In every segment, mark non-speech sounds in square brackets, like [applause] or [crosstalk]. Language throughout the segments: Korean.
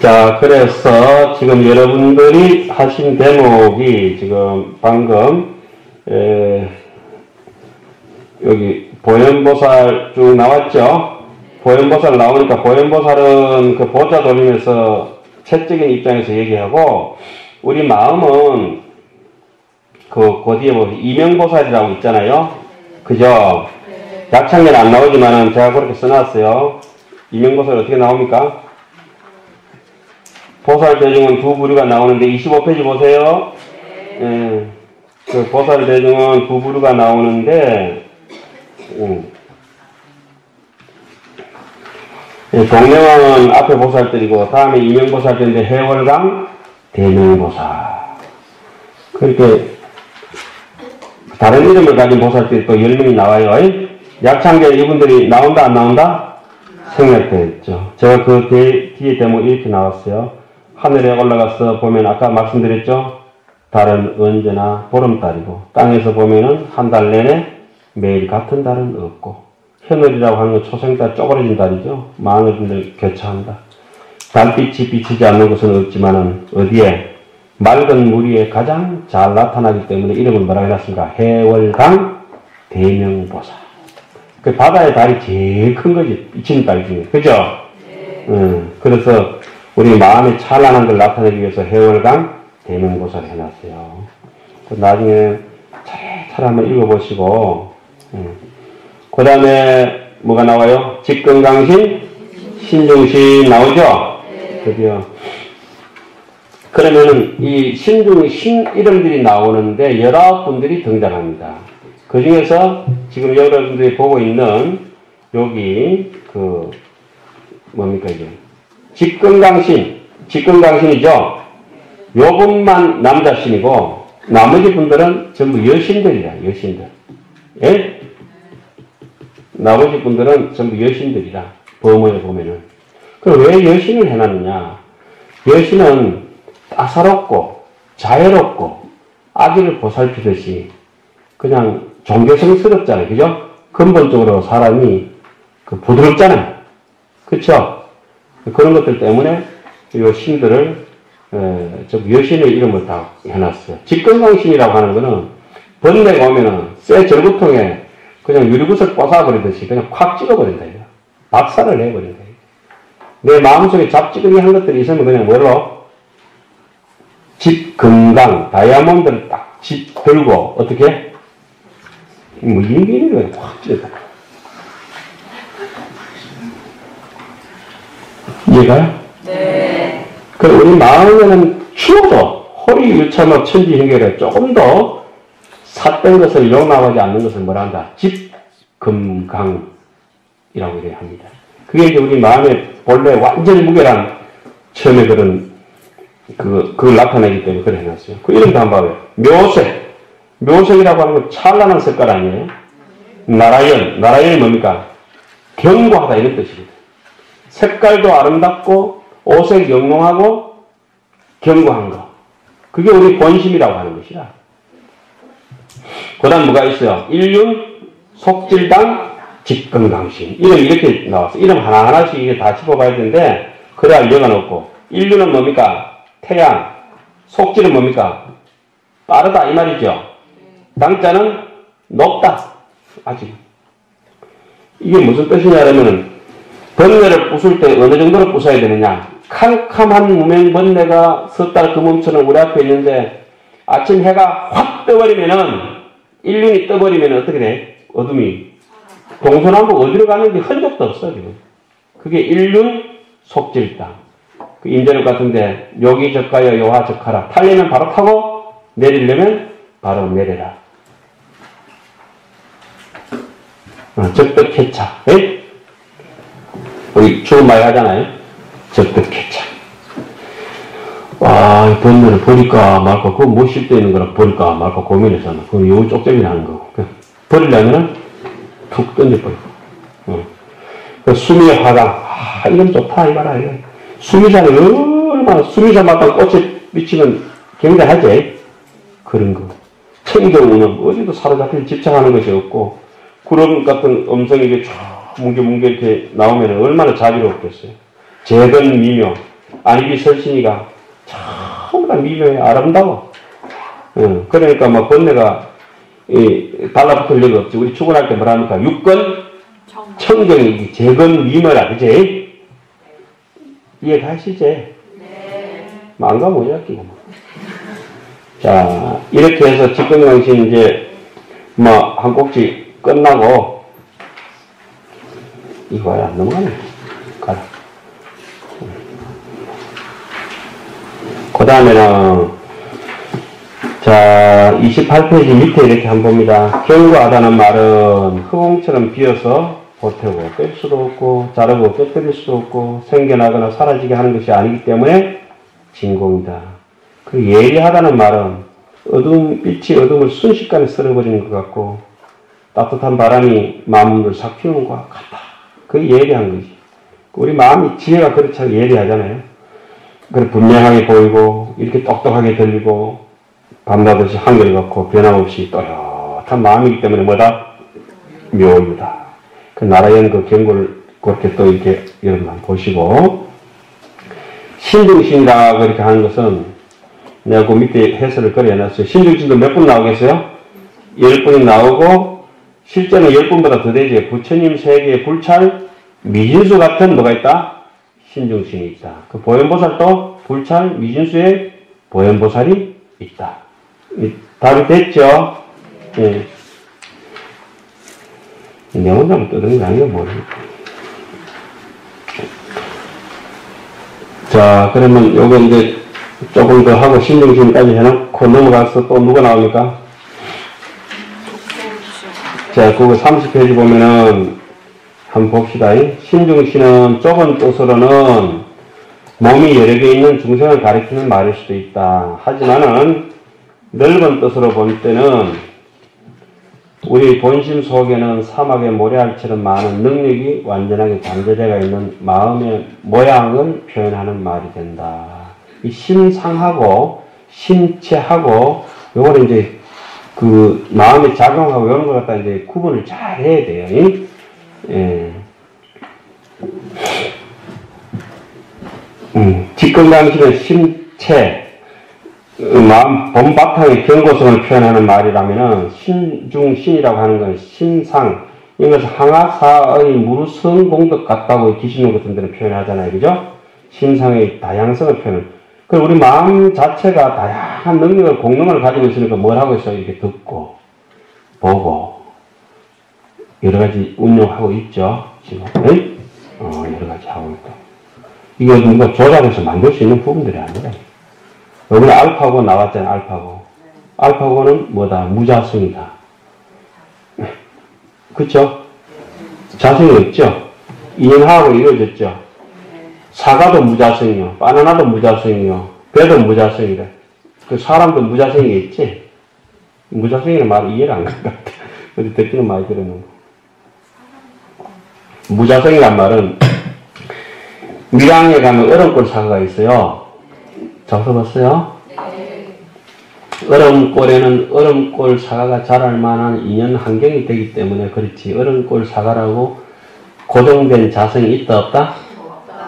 자, 그래서 지금 여러분들이 하신 대목이 지금 방금, 에, 여기 보현보살 쭉 나왔죠? 보현보살 나오니까 보현보살은 그 보자 돌리면서 채적인 입장에서 얘기하고, 우리 마음은 그, 그 뒤에 뭐, 이명보살이라고 있잖아요? 그죠? 약창면 안 나오지만은 제가 그렇게 써놨어요. 이명보살 어떻게 나옵니까? 보살 대중은 두 부류가 나오는데 25페이지 보세요. 예, 그 보살 대중은 두 부류가 나오는데 음. 예, 동명왕은 앞에 보살들이고 다음에 이명보살들인데 해월강 대명보살 그렇게 다른 이름을 가진 보살들이 또 10명이 나와요. 약창계 이분들이 나온다 안 나온다? 생략되어 있죠. 제가 그 뒤, 뒤에 대목 이렇게 나왔어요. 하늘에 올라가서 보면 아까 말씀드렸죠? 달은 언제나 보름달이고 땅에서 보면은 한 달 내내 매일 같은 달은 없고 현월이라고 하는 건 초생달 쪼그러진 달이죠. 많은 교차한다. 달빛이 비치지 않는 곳은 없지만은 어디에 맑은 물 위에 가장 잘 나타나기 때문에 이름을 뭐라고 해놨습니까? 해월강 대명보살. 그 바다의 달이 제일 큰 거지. 비치는 달 중에. 그죠? 네. 음, 그래서 우리 마음의 찬란한 걸 나타내기 위해서 해월강 대명보살 해놨어요. 나중에 차례차례 한번 읽어보시고, 음. 그 다음에 뭐가 나와요? 직근강신, 신중신 나오죠? 드디어. 그러면은 이 신중, 신 이름들이 나오는데 열아홉 분들이 등장합니다. 그 중에서 지금 여러분들이 보고 있는 여기 그 뭡니까 이게 직근강신, 직근강신이죠. 요 분만 남자신이고 나머지 분들은 전부 여신들이라 여신들. 예? 나머지 분들은 전부 여신들이라 범어에 보면은. 그럼 왜 여신을 해놨느냐? 여신은 따사롭고 자애롭고 아기를 보살피듯이 그냥 종교성스럽잖아요. 그죠? 근본적으로 사람이 그 부드럽잖아요. 그쵸? 그런 것들 때문에 이 신들을 좀 여신의 이름을 다 해놨어요. 직근강신이라고 하는 거는 번뇌가 오면은 쇠 절구통에 그냥 유리구슬 꽂아버리듯이 그냥 콱 찍어버린다. 이거. 박살을 내버린다. 내 마음속에 잡지근이 한 것들이 있으면 그냥 뭐로? 집, 금강, 다이아몬드를 딱 집 들고 어떻게? 뭐 인기를 확 찢었다. 이해가요? 네. 그 우리 마음에는 추워도 허리 유참업 천지 hin계에 조금 더 삿된 것을 용납하지 않는 것을 뭐라 한다? 집금강이라고 이래 합니다. 그게 이제 우리 마음의 본래 완전히 무게란 처음에 그런 그, 그걸 나타내기 때문에 그래 해놨어요. 그 이름도 한번 봐요. 묘색. 묘색이라고 하는 건 찬란한 색깔 아니에요? 나라연. 나라연이 뭡니까? 견고하다 이런 뜻입니다. 색깔도 아름답고 옷색 영롱하고 견고한 거. 그게 우리 본심이라고 하는 것이라. 그 다음 뭐가 있어요? 일륜, 속질당, 직근강신. 이름 이렇게 나왔어. 이름 하나하나씩 이게 다 짚어봐야 되는데, 그래야 여가 없고. 일륜은 뭡니까? 태양. 속질은 뭡니까? 빠르다. 이 말이죠. 당자는 높다. 아직. 이게 무슨 뜻이냐면, 번뇌를 부술 때 어느 정도로 부숴야 되느냐? 캄캄한 무명 번뇌가 섣달 금음처럼 우리 앞에 있는데 아침 해가 확 떠버리면은 일륜이 떠버리면 어떻게 돼? 어둠이 동서남북 어디로 가는지 흔적도 없어 지금. 그게 일륜 속질다. 그 임대력 같은데 여기 적가여 요하 적하라. 탈려면 바로 타고 내리려면 바로 내려라. 어, 적덕해차. 에? 우리 주로 많이 하잖아요. 적극개차. 아, 번뇌를 버릴까 말까, 그거 못쉴때 있는 거라 버릴까 말까 고민해서, 그거 요 쪽점이 하는 거. 그 버리려면은 툭 던져버리고. 어. 그 수미의 화강, 아, 이건 좋다, 이거라, 이거. 수미산은 얼마나, 수미산마다 꽃에 비치면 굉장하지? 그런 거. 청경우는 어디도 사로잡혀 집착하는 것이 없고, 구름 같은 음성이 이게 쫙 뭉게뭉게 이렇게 나오면 얼마나 자비롭겠어요. 재건 미묘, 아니비 설신이가 참나 미묘해 아름다워. 응. 그러니까 뭐 번뇌가 이, 달라붙을 리가 없지. 우리 출근할 때 뭐라 합니까? 육건 청정이 재건 미묘라, 그지? 이해 가시지? 네. 망가 뭐야, 끼고. 자, 이렇게 해서 직권강신 이제 뭐 한 꼭지 끝나고 이거야 넘어가네. 가라. 그 다음에는 자 28페이지 밑에 이렇게 한번 봅니다. 경고하다는 말은 흑공처럼 비어서 보태고 뺄 수도 없고 자르고 깨뜨릴 수도 없고 생겨나거나 사라지게 하는 것이 아니기 때문에 진공이다. 그 예리하다는 말은 어둠 빛이 어둠을 순식간에 쓸어버리는 것 같고 따뜻한 바람이 싹 피우는 것 같다. 그게 예리한 거지. 우리 마음이 지혜가 그렇지 예리하잖아요. 그래 분명하게 보이고 이렇게 똑똑하게 들리고 밤낮없이 한결 같고 변함없이 또렷한 마음이기 때문에 뭐다? 묘유다. 그 나라연 그 경고를 그렇게 또 이렇게 여러분 보시고 신중신이라 그렇게 하는 것은 내가 그 밑에 해설을 그려놨어요. 신중신도 몇 분 나오겠어요? 열 분이 나오고 실제는 열 분보다 더 되지. 부처님 세계의 불찰 미진수 같은 뭐가 있다? 신중신이 있다. 그 보현보살도 불찰 미진수의 보현보살이 있다. 답이 됐죠? 예. 내 혼자만 떠드는 게 아니야, 모르겠다. 자, 그러면 요거 이제 조금 더 하고 신중신까지 해놓고 넘어가서 또 누가 나옵니까? 자, 그거 30페이지 보면은 한번 봅시다. 신중신은 좁은 뜻으로는 몸이 여러 개 있는 중생을 가리키는 말일 수도 있다. 하지만은 넓은 뜻으로 볼 때는 우리 본심 속에는 사막의 모래알처럼 많은 능력이 완전하게 잠재되어 있는 마음의 모양을 표현하는 말이 된다. 이 심상하고 신체하고 요거는 이제 그 마음의 작용하고 이런 걸 갖다 이제 구분을 잘 해야 돼요. 예. 음, 직근강신은 신체, 그 마음 본바탕의 경고성을 표현하는 말이라면은 신중신이라고 하는 건 신상, 이것은 항아사의 무르성 공덕 같다고 기신론 같은 데는 표현하잖아요. 그죠? 신상의 다양성을 표현. 그 우리 마음 자체가 다양한 능력을, 공능을 가지고 있으니까 뭘 하고 있어요? 이렇게 듣고, 보고, 여러 가지 운용하고 있죠. 지금. 네? 어, 여러 가지 하고 있다. 이게 누가 조작해서 만들 수 있는 부분들이 아니라. 여기 알파고 나왔잖아요, 알파고. 알파고는 뭐다? 무자성이다. 그쵸? 자성이 없죠? 이행하고 이루어졌죠? 사과도 무자성이요. 바나나도 무자성이요. 배도 무자성이래. 그 사람도 무자성이겠지? 무자성이라는 말 이해를 안 간다. 어디 듣기는 많이 들었는데. 무자성이란 말은 밀양에 가면 얼음골 사과가 있어요. 적어봤어요? 얼음골에는 얼음골 사과가 자랄 만한 인연 환경이 되기 때문에 그렇지 얼음골 사과라고 고정된 자성이 있다 없다?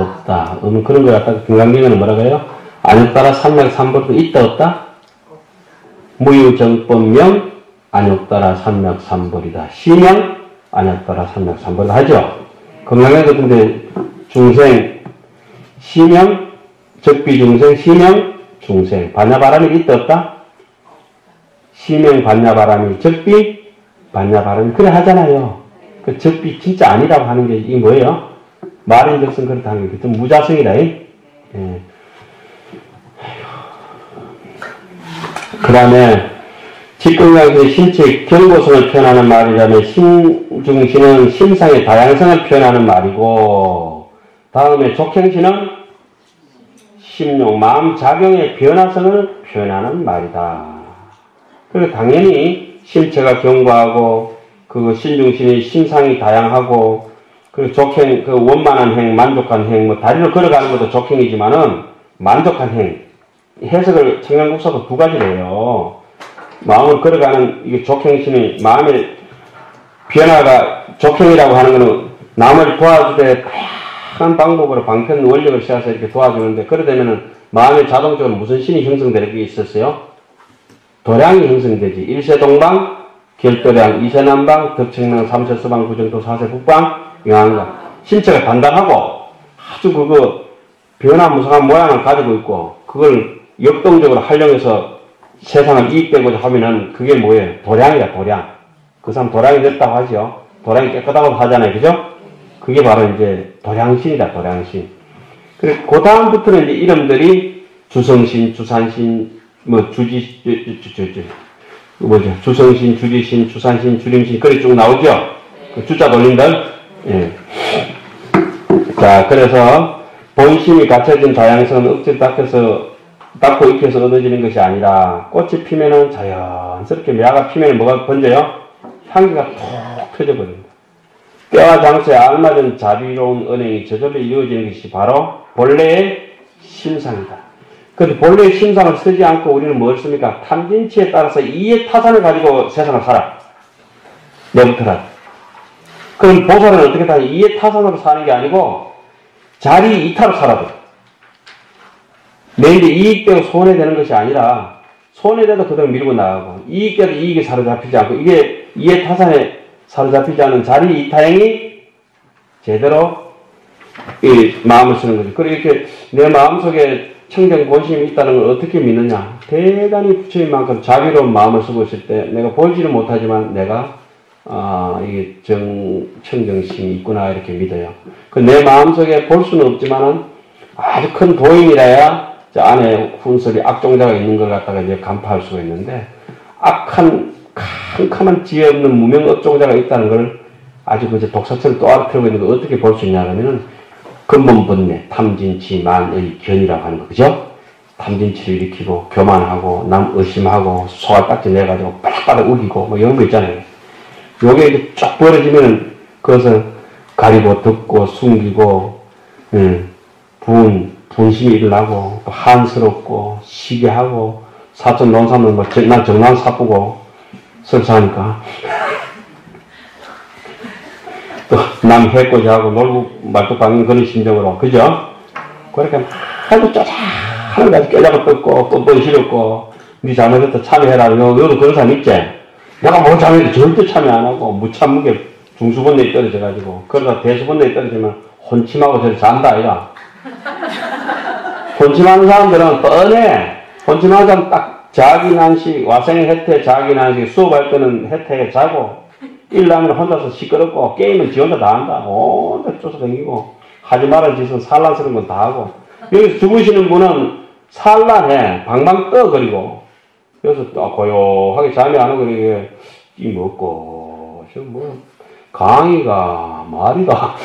없다. 음, 그런 거 갖다가 금강경에는 뭐라고 해요? 안욕 따라 삼맥삼벌도 있다 없다? 무유정법명 안욕 따라 삼맥삼벌이다. 시명 안욕 따라 삼맥삼벌이다 하죠? 건강에서 근데 중생, 시명, 적비 중생, 시명, 중생. 반야 바람이 있다 없다? 시명 반야 바람이, 적비 반야 바람이 그래 하잖아요. 그 적비 진짜 아니라고 하는 게 이게 뭐예요? 말인즉슨 그렇다는 게좀 무자성이다. 예. 그 다음에 직근강의 신체 경고성을 표현하는 말이라면 신중신은 심상의 다양성을 표현하는 말이고 다음에 족행신은 심용, 마음 작용의 변화성을 표현하는 말이다. 그리고 당연히 신체가 경고하고 그 신중신이 신상이 다양하고 그 족행, 그 원만한 행, 만족한 행, 뭐 다리를 걸어가는 것도 족행이지만은 만족한 행 해석을 청양국사도 두 가지로 해요. 마음을 걸어가는 이게 족행신이 마음의 변화가 족행이라고 하는 것은 남을 도와주되 다양한 방법으로 방편 원력을 씌워서 이렇게 도와주는데 그러되면은 마음에 자동적으로 무슨 신이 형성되는 게 있었어요? 도량이 형성되지. 일세동방, 결도량, 이세남방, 덕청랑, 삼세서방, 구정도, 사세 북방, 영한가. 신체가 단단하고 아주 그거 변화무쌍한 모양을 가지고 있고 그걸 역동적으로 활용해서 세상을 이익되고자 하면은 그게 뭐예요? 도량이다, 도량. 그 사람 도량이 됐다고 하죠. 도량이 깨끗하고 하잖아요. 그죠? 그게 바로 이제 도량신이다, 도량신. 그리고 그 다음부터는 이제 이름들이 주성신, 주산신, 뭐 주지, 주, 주, 주, 주, 뭐죠? 주성신, 주지신, 주산신, 주림신, 그래 쭉 나오죠? 그 주자 돌린들. 예. 자, 그래서 본심이 갖춰진 다양성은 억지로 닦여서 닦고 익혀서 얻어지는 것이 아니라 꽃이 피면은 자연스럽게 매화가 피면 뭐가 번져요? 향기가 톡 터져버립니다. 때와 장소에 알맞은 자비로운 은행이 저절로 이루어지는 것이 바로 본래의 심상이다. 그런데 본래의 심상을 쓰지 않고 우리는 뭘 씁니까? 탐진치에 따라서 이해 타산을 가지고 세상을 살아. 내부터라. 그럼 보살은 어떻게 다 이해 타산으로 사는 게 아니고 자리 이타로 살아도 내 이제 이익되고 손해되는 것이 아니라 손해돼도 그대로 밀고 나가고 이익돼도 이익에 사로잡히지 않고 이게 이해 타산에 사로잡히지 않은 자리 이타행이 제대로 이 마음을 쓰는 거죠. 그리고 이렇게 내 마음속에 청정 본심이 있다는 걸 어떻게 믿느냐. 대단히 부처님만큼 자비로운 마음을 쓰고 있을 때 내가 보지는 못하지만 내가 아, 이게 정, 청정심이 있구나, 이렇게 믿어요. 그 내 마음속에 볼 수는 없지만은 아주 큰 도인이라야 저 안에 훈설이 악종자가 있는 걸 갖다가 이제 간파할 수가 있는데 악한, 캄캄한 지혜 없는 무명 억종자가 있다는 걸 아주 그 독사처럼 또 알아틀고 있는 걸 어떻게 볼 수 있냐 하면은 근본 번뇌, 탐진치, 만의 견이라고 하는 거, 그죠? 탐진치를 일으키고, 교만하고, 남 의심하고, 소갈딱지 내가지고, 바락바락 우기고, 뭐 이런 거 있잖아요. 요게 이제 쫙 벌어지면 그것을 가리고 듣고 숨기고 음, 분 분심이 일어나고 한스럽고 시기하고 사촌 논사는 뭐 정난 정난 사쁘고 설사하니까 또 남 해코지 하고 놀고 말뚝방인 그런 심정으로 그죠? 그렇게 아주 쪼잔하는 가지 깨자고 뜯고 뻔뻔 싫었고 네 잘못했다 참여해라 요, 요도 그런 사람 있지? 내가 뭘 잘해도 절대 참여 안 하고 무참무게 중수본내에 떨어져가지고 그러다 대수본내에 떨어지면 혼침하고 저리 잔다 아이가 혼침하는 사람들은 뻔해 혼침하는 사람 딱 자기 난식 와생 혜태 자기 난식 수업할 때는 혜태에 자고 일하면 혼자서 시끄럽고 게임은 지 혼자 다 한다. 혼자 쫓아다니고. 하지 말은 짓은 산란스러운 건 다 하고. 여기서 죽으시는 분은 산란해. 방방 떠 그리고. 그래서 고요하게 잠이 안 오고 이게 이 먹고. 뭐 강의가 말이가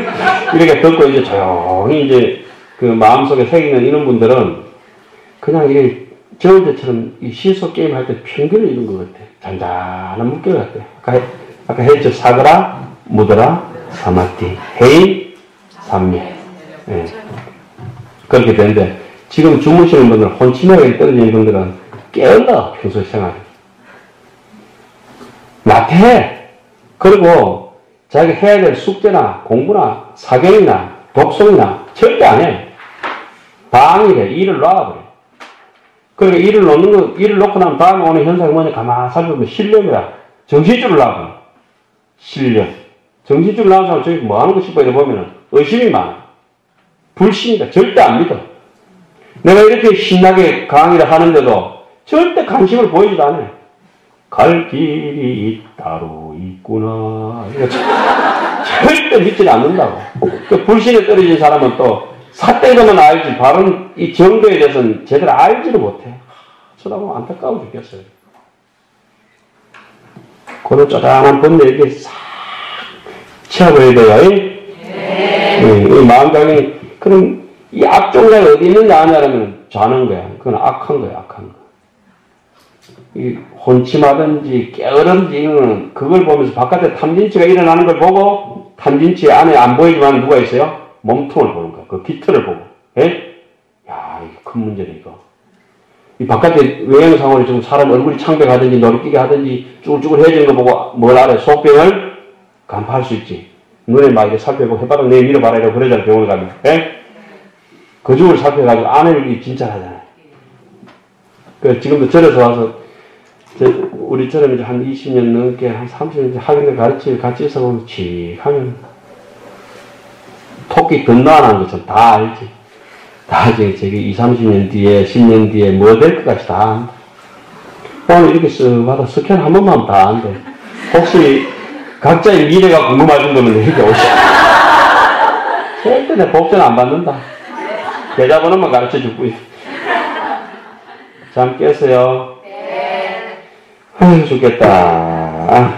[laughs] 이렇게 듣고 이제 조용히 이제 그 마음속에 새기는 이런 분들은 그냥 이게 저울대처럼 이 시소 게임 할때 평균을 이룬 것 같아. 잔잔한 물결 같아. 아까, 아까 했죠. 사그라, 무드라, 사마티, 해인, 삼미. 예. 그렇게 되는데 지금 주무시는 분들, 혼침하게 떨어지는 분들은 깨어나, 평소 생활. 나태해. 그리고 자기가 해야 될 숙제나 공부나 사경이나 독송이나 절대 안 해. 방일해. 일을 놔버려. 그러니까 일을 놓는 거, 일을 놓고 나면 다음에 오는 현상이 뭐냐, 가만 살펴보면 실력이야. 정신줄을 놔버려. 실력. 정신줄 나온 사람 저기 뭐 하는 거 싶어 이래 보면은 의심이 많아. 불신이다. 절대 안 믿어. 내가 이렇게 신나게 강의를 하는데도 절대 관심을 보이지도 않아요. 갈 길이 따로 있구나. 절대 믿지 않는다고. 그 불신에 떨어진 사람은 또 사대로만 알지, 바른 이 정도에 대해서는 제대로 알지를 못해. 쳐다보면 안타까워 죽겠어요. 그런 쪼잔한 번뇌에게 싹 치워버려야 돼요. 네. 이 마음장이, 그럼 이 악종자가 어디 있느냐 하냐면 자는 거야. 그건 악한 거야, 악한 거. 이 혼침하든지 깨어든지 이거는 그걸 보면서 바깥에 탐진치가 일어나는 걸 보고 탐진치 안에 안 보이지만 누가 있어요? 몸통을 보는 거야. 그 깃털을 보고. 예? 야, 이거 큰 문제네, 이거. 이 바깥에 외형상으로 지금 사람 얼굴이 창백하든지 노리끼게 하든지 쭈글쭈글해지는 거 보고 뭘 알아요? 속병을 간파할 수 있지. 눈에 막 이렇게 살펴보고 해바닥 내 밀어봐라 이러고 그러잖아, 병원에 가면. 예? 거죽을 살펴가지고 안을 진짜 하잖아요. 그 지금도 절에서 와서 저 우리처럼 이제 한 20년 넘게 한 30년 학생들 가르치고 같이 있어 보면 칙 하면 토끼 건너안한 것처럼 다 알지. 다 알지. 저기 20, 30년 뒤에 10년 뒤에 뭐 될 것 같이 다 안다. 오늘 이렇게 쓱 받아 스캔 한 번만 하면 다 안돼. 혹시 각자의 미래가 궁금하신 분은 이렇게 오시오. 절대 내 법전 안 받는다. 계좌번호만 가르쳐 줄 뿐이야. 잠 깼어요? 네. 아휴, 죽겠다.